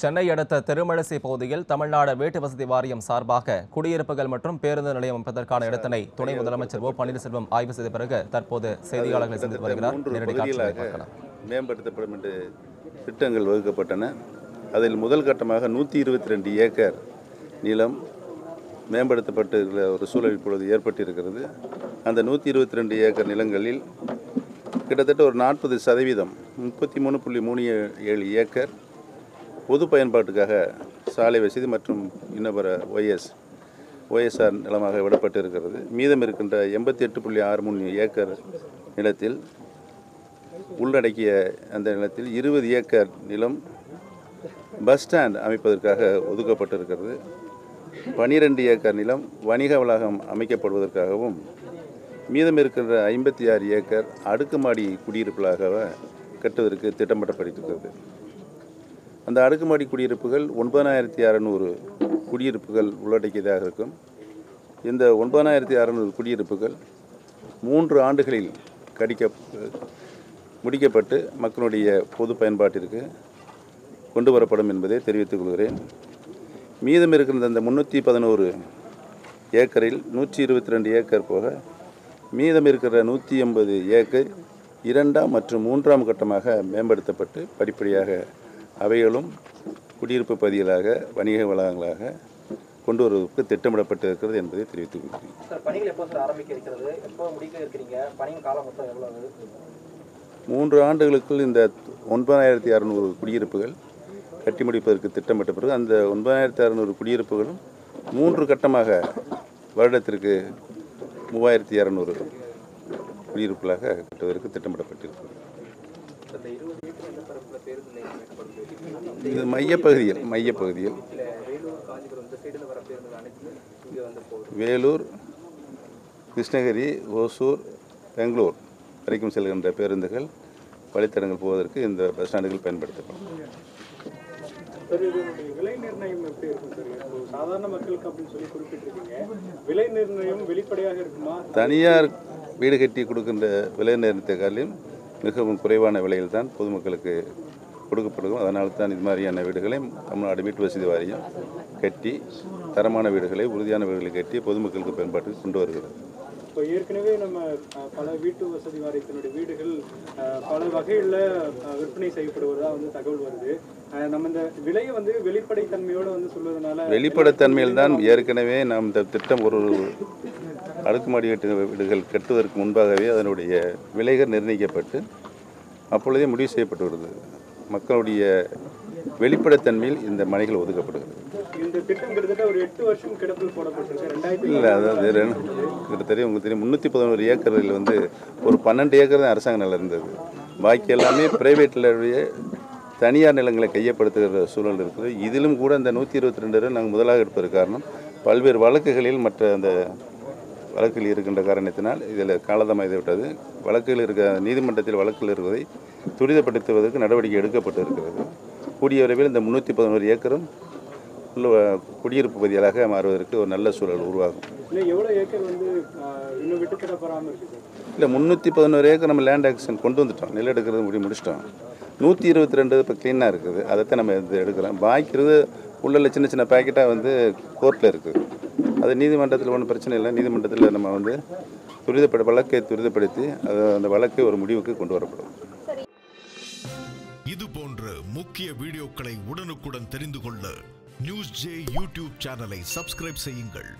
சென்னை அடுத்த திருமழிசை பகுதியில் தமிழ்நாடு வீட்டு வசதி வாரியம் சார்பாக குடியிருப்புகள் மற்றும் பேருந்து நிலையம் அமைப்பதற்கான இடத்தினை துணை முதலமைச்சர் ஓ பன்னீர்செல்வம் ஆய்வு செய்த பிறகு தற்போது செய்தியாளர்களை சந்தித்து வருகிறார். நேரடி மேம்படுத்தப்படும் என்று திட்டங்கள் வகுக்கப்பட்டன. அதில் முதல் கட்டமாக நூற்றி இருபத்தி ரெண்டு ஏக்கர் நிலம் மேம்படுத்தப்பட்டு ஒரு சூழல் இப்பொழுது ஏற்பட்டிருக்கிறது. அந்த நூற்றி இருபத்தி ரெண்டு ஏக்கர் நிலங்களில் கிட்டத்தட்ட ஒரு நாற்பது சதவீதம் முப்பத்தி மூணு புள்ளி மூணு ஏழு ஏக்கர் பொது பயன்பாட்டுக்காக சாலை வசதி மற்றும் இன்னபர ஒய்எஸ் ஒய்எஸ்ஆர் நிலமாக விடப்பட்டு இருக்கிறது மீதம் இருக்கின்ற எண்பத்தி எட்டு புள்ளி ஆறு மூணு ஏக்கர் நிலத்தில் உள்ளடக்கிய அந்த நிலத்தில் இருபது ஏக்கர் நிலம் பஸ் ஸ்டாண்ட் அமைப்பதற்காக ஒதுக்கப்பட்டிருக்கிறது. பனிரெண்டு ஏக்கர் நிலம் வணிக வளாகம் அமைக்கப்படுவதற்காகவும் மீதம் இருக்கின்ற ஐம்பத்தி ஆறு ஏக்கர் அடுக்குமாடி குடியிருப்புகளாக கட்டுவதற்கு திட்டமிடப்பட்டிருக்கிறது. அந்த அடுக்குமாடி குடியிருப்புகள் ஒன்பதாயிரத்தி அறநூறு குடியிருப்புகள் உள்ளடக்கியதாக இருக்கும். இந்த ஒன்பதாயிரத்தி அறநூறு குடியிருப்புகள் மூன்று ஆண்டுகளில் கடிக்க முடிக்கப்பட்டு மக்களுடைய பொது பயன்பாட்டிற்கு கொண்டு வரப்படும் என்பதை தெரிவித்துக் கொள்கிறேன். மீதம் இருக்கின்ற அந்த முந்நூற்றி பதினோரு ஏக்கரில் நூற்றி இருபத்தி ரெண்டு ஏக்கர் போக மீதம் இருக்கிற நூற்றி எண்பது ஏக்கர் இரண்டாம் மற்றும் மூன்றாம் கட்டமாக மேம்படுத்தப்பட்டு படிப்படியாக அவைகளும் குடியிருப்பு பகுதிகளாக வணிக வளாகங்களாக கொண்டு வருவதற்கு திட்டமிடப்பட்டு இருக்கிறது என்பதை தெரிவித்துக் கொள்கிறேன். மூன்று ஆண்டுகளுக்குள் இந்த ஒன்பதாயிரத்தி அறநூறு குடியிருப்புகள் கட்டி முடிப்பதற்கு திட்டமிட்ட பிறகு அந்த ஒன்பதாயிரத்தி அறநூறு குடியிருப்புகளும் மூன்று கட்டமாக வருடத்திற்கு மூவாயிரத்தி இரநூறு குடியிருப்புகளாக கட்டுவதற்கு திட்டமிடப்பட்டிருக்கிறது. இது மையப்பகுதியில் மையப்பகுதியில். வேலூர் காஞ்சிபுரம் இந்த சைடில் வர பேருந்து அனைத்துமே இங்கே வந்து போகுது. வேலூர் கிருஷ்ணகிரி ஓசூர் பெங்களூர் வரைக்கும் செல்கின்ற பேருந்துகள் வழித்தடங்கள் போவதற்கு இந்த பஸ் ஸ்டாண்டுகள் பயன்படுத்தப்படும். விலை நிர்ணயம் எப்படி இருக்கும் சார்? இப்போ சாதாரண மக்களுக்கு அப்படின்னு சொல்லி குறிப்பிட்டிருக்கீங்க. விலை நிர்ணயம் வெளிப்படையாக இருக்குமா? தனியார் வீடு கட்டி கொடுக்கின்ற விலை நிர்ணயத்தை காட்டிலும் மிகவும் குறைவான விலையில் தான் பொதுமக்களுக்கு கொடுக்கப்படும் அதனால தான் இது மாதிரியான வீடுகளை தமிழ்நாடு வீட்டு வசதி வாரியம் கட்டி தரமான வீடுகளை உறுதியான வீடுகளை கட்டி பொதுமக்களுக்கு பயன்பாட்டுக்கு கொண்டு வருகிறது. இப்போ ஏற்கனவே நம்ம பல வீட்டு வசதி வாரியத்தினுடைய வீடுகள் பல வகையில் விற்பனை செய்யப்படுவதா வந்து தகவல் வருது. நம்ம இந்த விலையை வந்து வெளிப்படைத்தன்மையோட வந்து சொல்வதனால வெளிப்படைத்தன்மையில் தான் ஏற்கனவே நாம் இந்த திட்டம் ஒரு அடுக்குமாடி வீட்டு வீடுகள் கட்டுவதற்கு முன்பாகவே அதனுடைய விலைகள் நிர்ணயிக்கப்பட்டு அப்பொழுதே முடிவு செய்யப்பட்டு வருது. மக்களுடைய வெளிப்படைத்தன்மையில் இந்த மனைகள் ஒதுக்கப்படுகிறது. இல்லை அதாவது கிட்டத்தட்ட உங்களுக்கு தெரியும் முந்நூற்றி பதினோரு ஏக்கரில் வந்து ஒரு பன்னெண்டு ஏக்கர் தான் அரசாங்க நிலம் இருந்தது. பாக்கி எல்லாமே பிரைவேட்டில் தனியார் நிலங்களை கையப்படுத்துகிற சூழல் இருக்குது. இதிலும் கூட இந்த நூற்றி இருபத்தி ரெண்டு நாங்கள் முதலாக எடுப்பதற்கு காரணம் பல்வேறு வழக்குகளில் மற்ற அந்த வழக்கில் இருக்கின்ற காரணத்தினால் இதில் காலதாமதை விட்டது வழக்குகள் இருக்க நீதிமன்றத்தில் வழக்கில் இருப்பதை துரிதப்படுத்துவதற்கு நடவடிக்கை எடுக்கப்பட்டு இருக்கிறது கூடிய விரைவில் இந்த முந்நூற்றி பதினோரு ஏக்கரும் உள்ள குடியிருப்பு பகுதிகளாக மாறுவதற்கு ஒரு நல்ல சூழல் உருவாகும். இல்லை முந்நூற்றி பதினோரு ஏக்கர் நம்ம லேண்ட் ஆக்ஷன் கொண்டு வந்துட்டோம். நெல் எடுக்கிறது முடி முடிச்சிட்டோம். நூற்றி இருபத்தி ரெண்டு இப்போ க்ளீனாக இருக்குது. அதைத்தான் நம்ம எடுக்கிறோம் பாக்கிறது உள்ள சின்ன சின்ன பேக்கெட்டாக வந்து கோர்ட்டில் இருக்குது. அது நீதிமன்றத்தில் ஒன்றும் பிரச்சனை இல்லை. நீதிமன்றத்தில் நம்ம வந்து துரிதப்பட வழக்கை துரிதப்படுத்தி அது அந்த வழக்கை ஒரு முடிவுக்கு கொண்டு வரப்படும். இது போன்ற முக்கிய வீடியோக்களை உடனுக்குடன் தெரிந்து கொள்ள நியூஸ் ஜே யூடியூப் சேனலை சப்ஸ்கிரைப் செய்யுங்கள்.